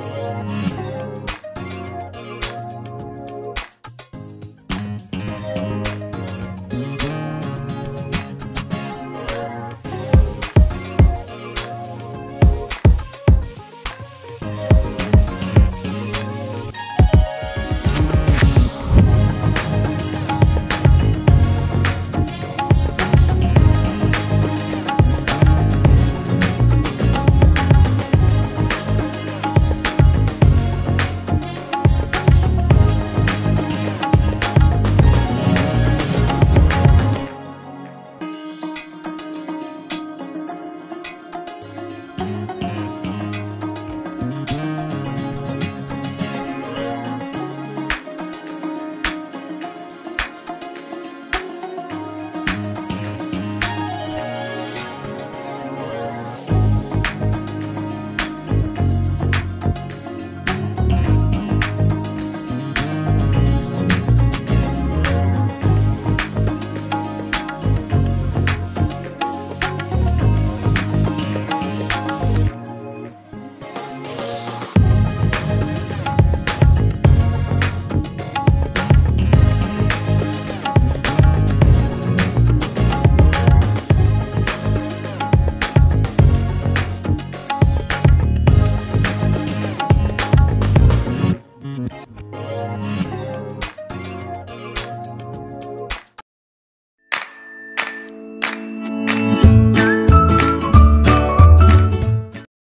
Música